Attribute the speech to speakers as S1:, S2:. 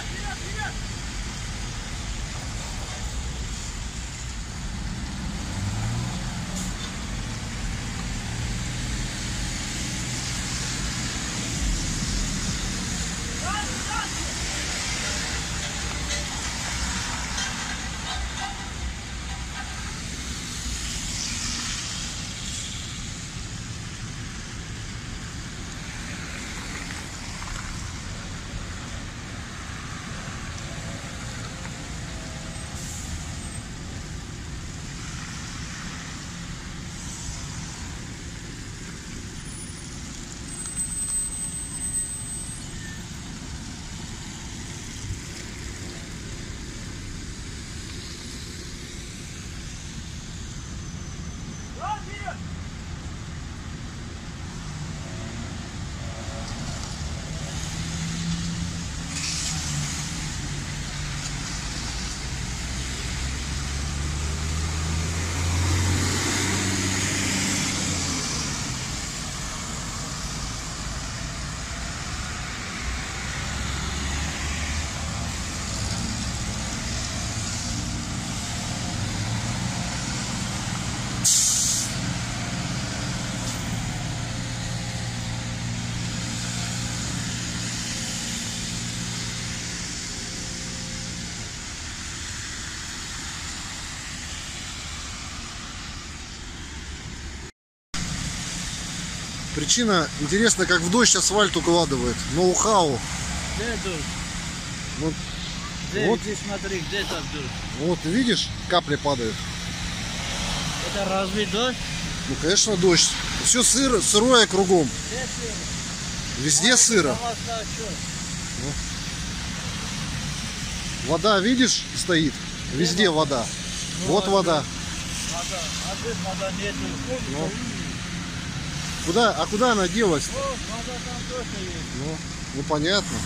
S1: Stop! Причина, интересно, как в дождь асфальт укладывает. Ноу-хау.
S2: Где дождь?
S1: Вот,
S2: Где,
S1: Вот.
S2: иди смотри, где там дождь?
S1: вот видишь, капли падают.
S2: Это разве дождь?
S1: Ну, конечно, дождь. Все сыро, сырое кругом.
S2: Где сыро?
S1: Везде сыро.
S2: А чё?
S1: Вода, видишь, стоит. Везде вода. Вот вода.
S2: Вода. А здесь вода нету.
S1: Ну. Куда, а куда она делась?
S2: О, вода там тоже есть.
S1: Ну, ну понятно.